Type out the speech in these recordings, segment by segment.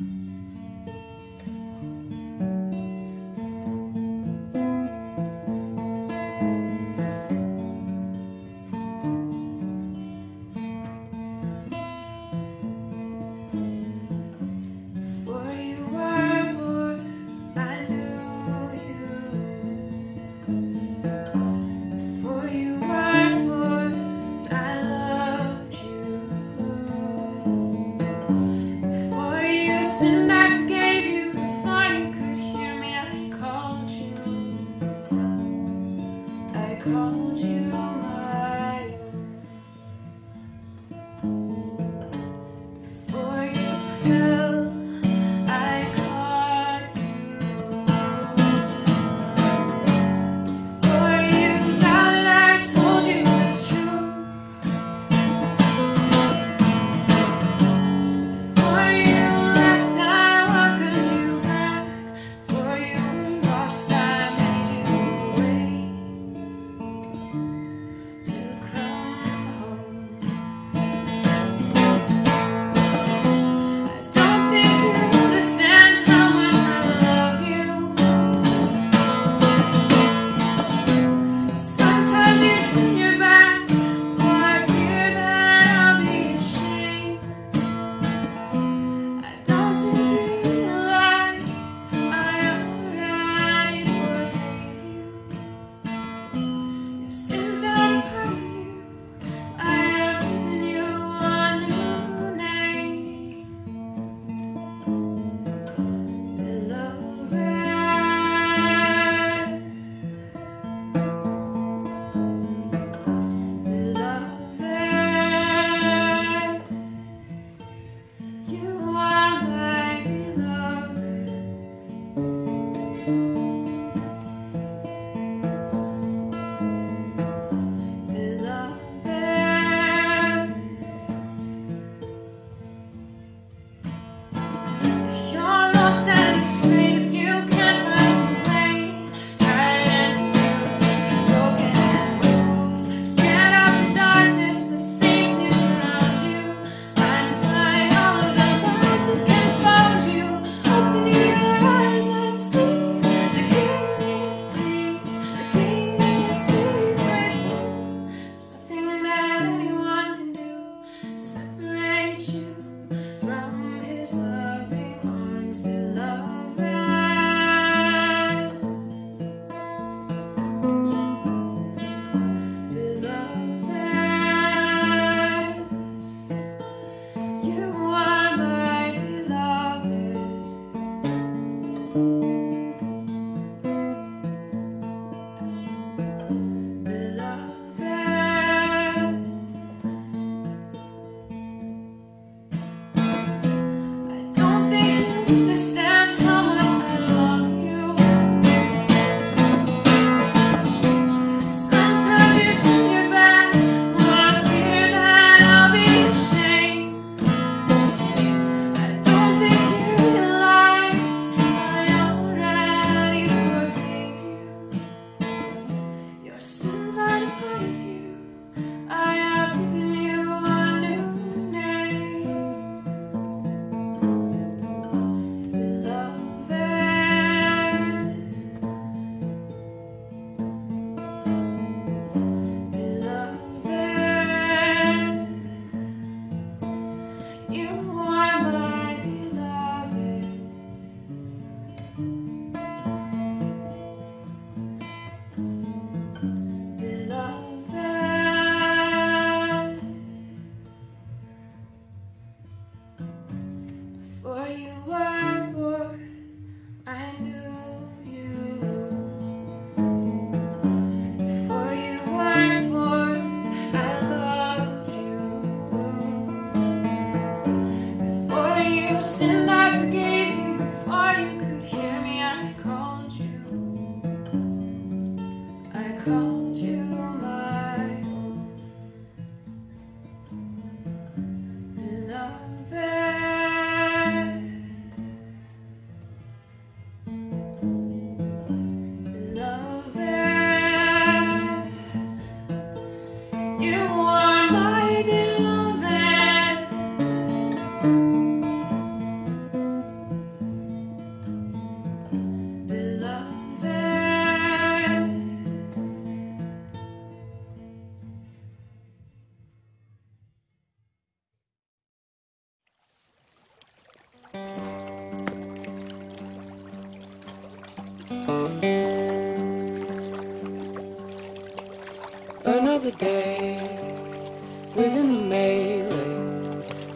Música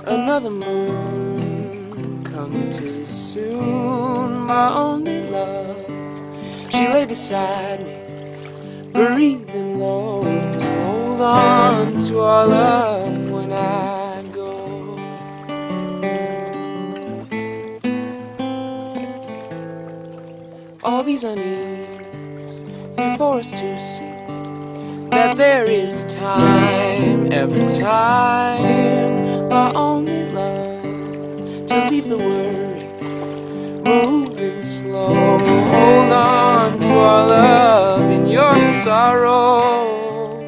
another moon come too soon. My only love, she lay beside me, breathing low. Hold on to our love when I go. All these unease before us to see that there is time every time. My only love to leave the worry moving slow. Hold on to our love in your sorrow.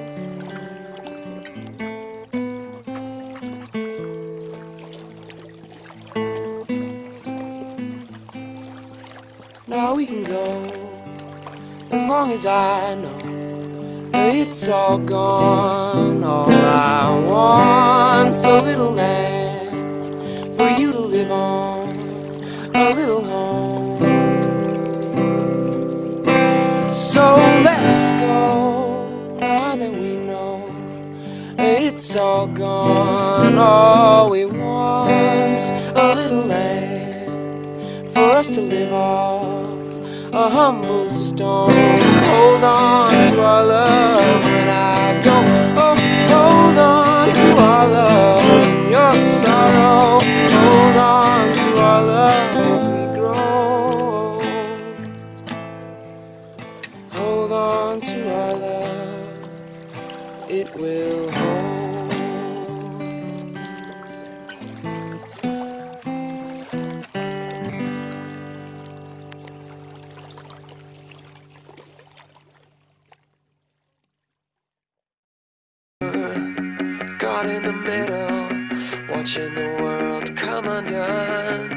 Now we can go as long as I know it's all gone. All I want's a little land for you to live on, a little home. So let's go now that we know it's all gone. All we want's a little land for us to live off a humble stone. Hold on to our love when I go. Oh, hold on to our love your sorrow. Hold on to our love as we grow. Hold on to our love, it will in the middle, watching the world come undone.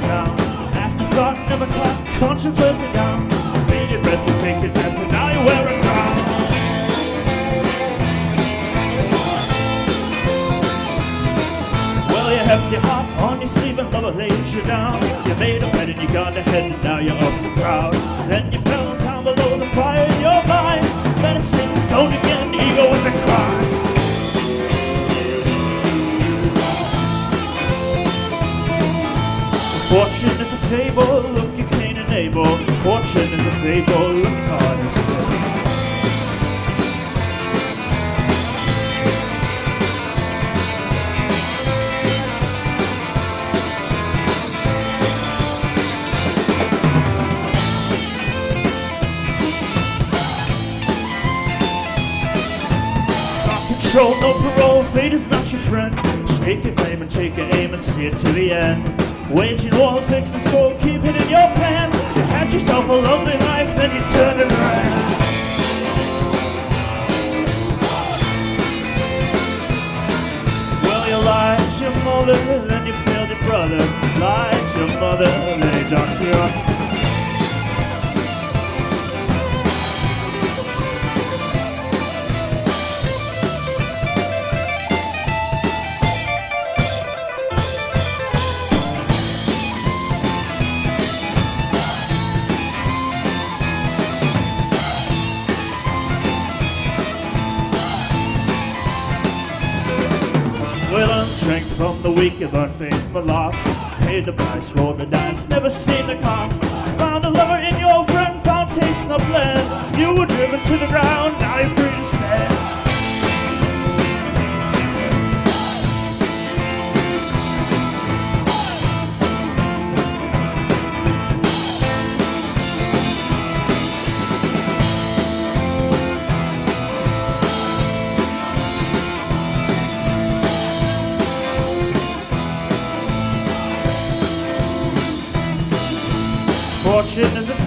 Sound. Afterthought, never caught, conscience wears you down. Bated breath, you fake your death, and now you wear a crown. Well, you have your heart on your sleeve and lover laid you down. You made a bed and you got ahead and now you're also proud. Then you fell down below the fire in your mind. Medicine stoned again, Fortune is a fable, look you can't enable. Fortune is a fable, look honest. Not control, no parole, fate is not your friend. Stake your claim and take your aim and see it to the end. Waging war, the score, keep it in your plan. You had yourself a lovely life, then you turned and ran. Well, you lied to your mother, then you failed your brother. Lied to your mother, then you dumped your the weak faith but lost. Paid the price, rolled the dice, never seen the cost. Found a lover in your friend, found taste in the blend. You were driven to the ground, now you Fortune is a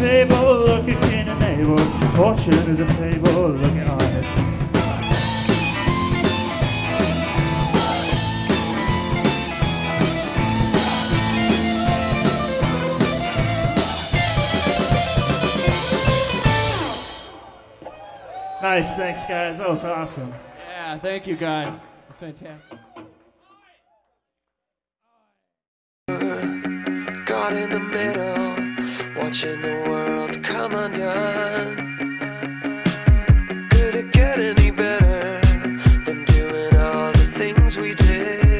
fable, look at Cain and Abel. Fortune is a fable, look at honest. Nice, thanks guys. That was awesome. Yeah, thank you guys. It's fantastic. Caught in the middle, watching the world come undone. Could it get any better than doing all the things we did?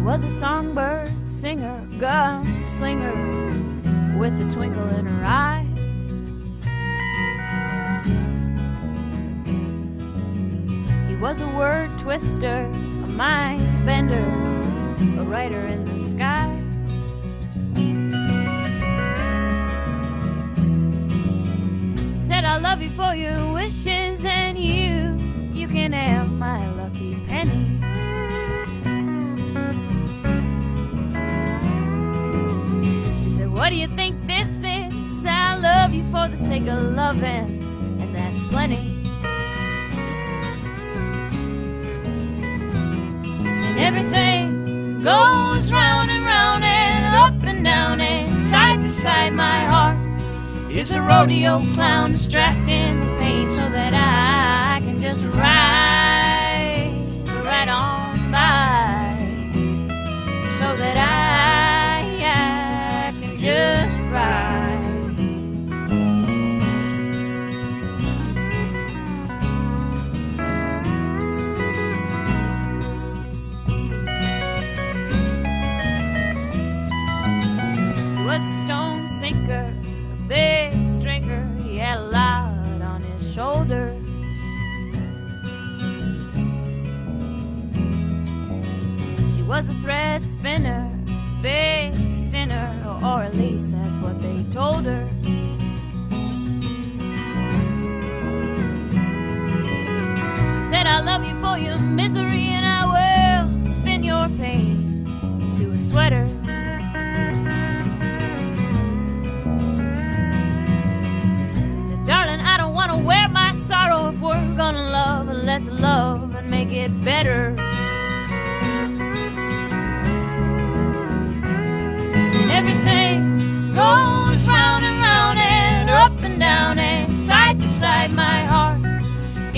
She was a songbird, singer, gunslinger, with a twinkle in her eye. He was a word twister, a mind bender, a writer in the sky. He said, I love you for your wishes, and you, you can have my lucky penny. Do you think this is? I love you for the sake of loving, and that's plenty. And everything goes round and round and up and down and side to beside my heart is a rodeo clown distracting the pain so that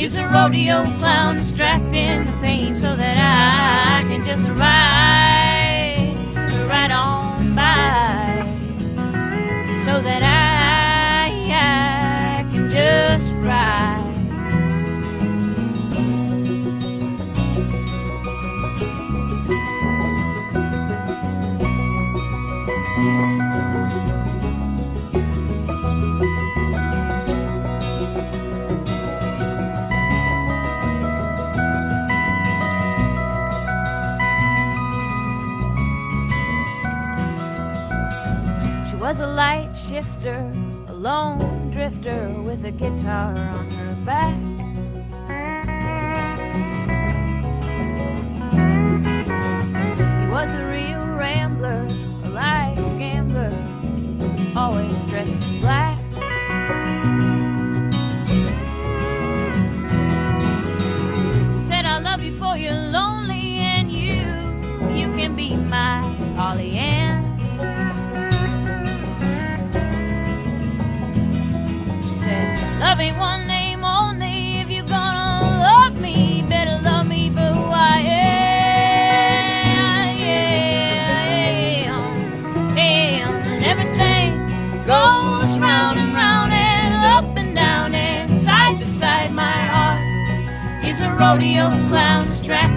is a rodeo clown distracting the pain so that I can just ride right on by. So that I, was a light shifter, a lone drifter with a guitar on her back. He was a real rambler, a life gambler, always dressed in black. Love ain't one name only. If you're gonna love me, better love me for who I am. Yeah, am. And everything goes round and round and up and down and side to side. My heart is a rodeo clown distracting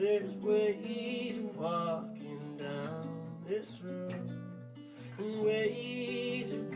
There's ways of walking down this road, ways of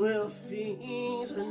Well, things are